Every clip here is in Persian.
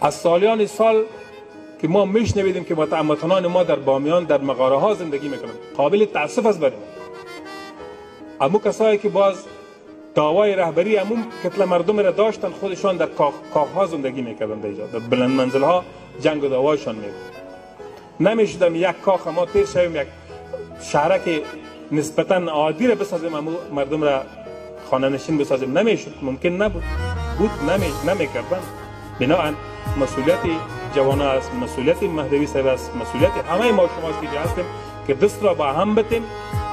از سالیان سال که ما میشنویدیم که هموطنان ما در بامیان در مغاره ها زندگی می‌کنند قابل تاسف است برای امو کسایی که باز دعوای رهبری امون کتل مردم را داشتن خودشان در کاخ, ها زندگی می‌کردن اینجا در بلند منزل ها جنگ و دعوایشان می‌کردن نمی‌شدم یک کاخ ما تیر شویم یک شهرک نسبتا عادی را بسازیم امو مردم را خانه نشین بسازیم. نمی‌شد. ممکن نبود. بود نمی نمی‌کردن. بناهن. مسئولیت جوان است مسئولیت مهدوی صاحب است مسئولیت همه ما شما که هستیم که دست را با هم بتیم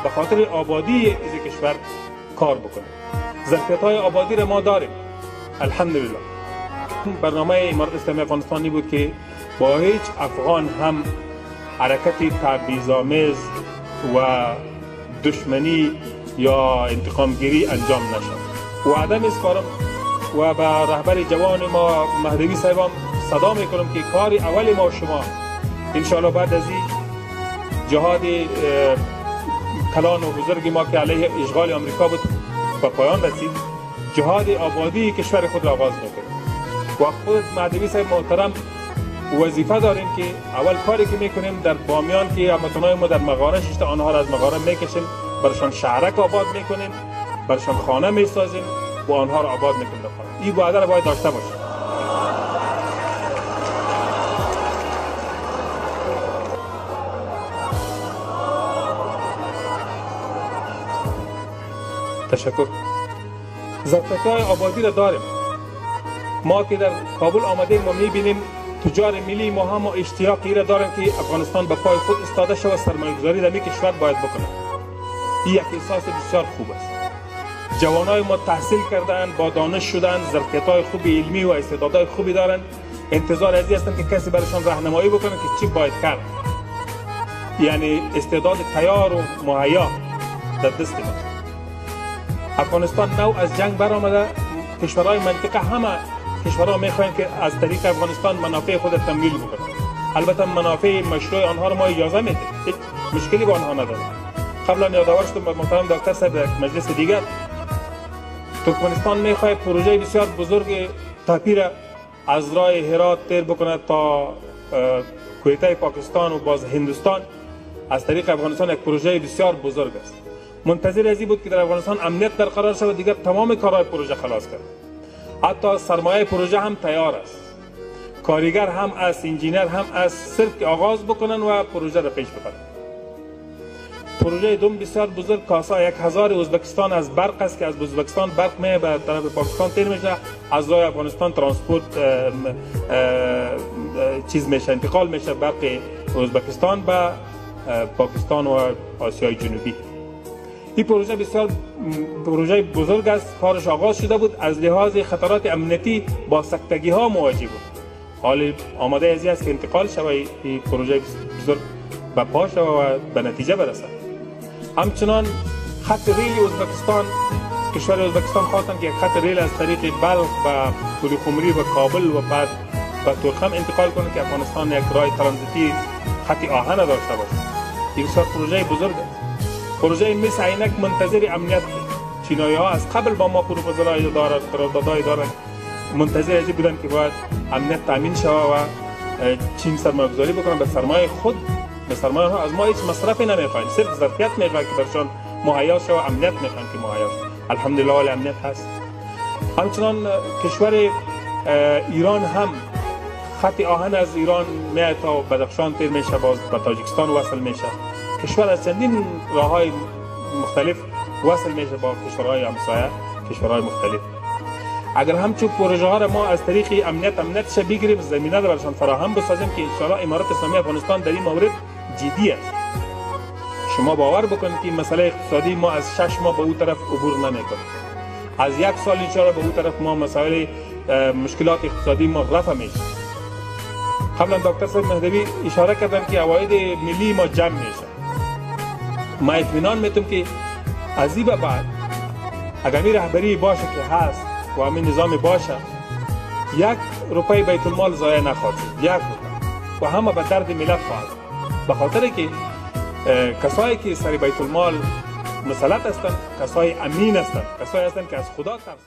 به خاطر آبادی از کشور کار بکنیم. ظرفیت های آبادی را ما داریم. الحمدلله. برنامه امارت اسلامی افغانستانی بود که با هیچ افغان هم حرکت تبعیض‌آمیز و دشمنی یا انتقامگیری انجام نشد. وعده میسپارم و به رهبر جوان ما مهدوی صاحبم صدا می‌کنم که کار اول ما شما. انشاءالله بعد از این جهاد کلان و بزرگ ما که علیه اشغال امریکا بود به پایان رسید. جهاد آبادی کشور خود را آغاز می‌کنیم. و خود مهدوی صاحب محترم وظیفه داریم که اول کاری که می‌کنیم در بامیان که هموطنای ما در مغاره ششت آنها را از مغاره می‌کشیم برشان شهرک آباد می‌کنیم برشان خانه می‌سازیم. و آنها را آباد می‌کنیم این وعده باید داشته باشیم تشکر. ظرفیت های آبادی را داریم. ما که در کابل آمده ما می‌بینیم تجار ملی ما هم اشتیاقی را داریم که افغانستان به پای خود استاده شود. سرمایه گذاری در کشور باید بکنه. این یک احساس بسیار خوب است. جوانای ما تحصیل کردن با دانش شدن ظرفیت های خوب علمی و استعدادهای خوبی دارن. انتظار ازی هستن که کسی برشان راهنمایی بکنه که چی باید کرد. یعنی استعداد تیار و مهیا در دست ما. افغانستان نو از جنگ برآمده. کشورهای منطقه همه کشورها می‌خواهند که از طریق افغانستان منافع خود تمویل بکنند البته منافع مشروع آنها را ما اجازه میدیم. هیچ مشکلی با آنها نداریم. قبلا یادآور شدم به محترم دکتر صاحب مجلس دیگر ترکمنستان می‌خواهد پروژه بسیار بزرگ تاپی را از راه هرات تیر بکند تا کویته پاکستان و باز هندوستان. از طریق افغانستان یک پروژه بسیار بزرگ است. منتظر ازی بود که در افغانستان امنیت برقرار شود دیگر تمام کارهای پروژه خلاص کرد حتی سرمایه پروژه هم تیار است. کارگر هم است انجینر هم است صرف که آغاز بکنن و پروژه را پیش ببرن. پروژه دوم بسیار بزرگ کاسا یک هزار ازبکستان از برق است که از ازبکستان برق می به طرف پاکستان تیر میشه. از راه افغانستان ترانسپورت چیز میشه انتقال میشه برق ازبکستان به پاکستان و آسیای جنوبی. این پروژه بسیار پروژه بزرگ است. کارش آغاز شده بود. از لحاظ خطرات امنیتی با سکتگی ها مواجه بود. حال آماده ازی است که انتقال شود این پروژه بزرگ به پا و به نتیجه برسد. همچنان خط ریل ازبکستان کشور ازبکستان خواستند که خط ریل از طریق بلخ و پولیخمری و کابل و بعد به ترخم انتقال کنه که افغانستان یک راه ترانزیتی خط آهن داشته باشه. این بسیار پروژه بزرگ است. پروژه مس عینک منتظر امنیت چینایی ها از قبل با ما پروپوزال دارد قراردادهای دارد منتظر ازی بودن که باید امنیت تامین شود و چین سرمایه گذاری بکنن به سرمایه خود به سرمایه از ما هیچ مصرفی نمی‌خوایم صرف ظرفیت می‌خوایم که برشان مهیا شود امنیت می‌خوایم که مهیا شود. الحمدلله امنیت هست. همچنان کشور ایران هم خط آهن از ایران میاد تا بدخشان تیر میشه باز به تاجیکستان وصل میشه کشور از چندین راه های مختلف وصل میشه با کشورهای همسایه کشورهای مختلف. اگر همچون پروژه ها را ما از طریق امنیت امنیتش بگیریم زمینه را برشان فراهم بسازیم که انشاءالله امارت اسلامی افغانستان در این مورد جدی است. شما باور بکنید که مسئله اقتصادی ما از شش ماه به او طرف عبور نمی‌کنیم از یک سال انشاءالله به او طرف ما مسائل مشکلات اقتصادی ما رفع میشه قبلا دکتر صاحب مهدوی اشاره کردن که عواید ملی ما جمع میشه ما اطمینان می‌تونم که از این بعد اگر می رهبری باشه که هست و همین نظام باشه یک روپای بیت المال ضایع نخواهد یک و همه به درد ملت خواهد. به خاطر که کسایی که سر بیت المال مسلط هستند کسای امین هستند کسایی هستند که از خدا ترس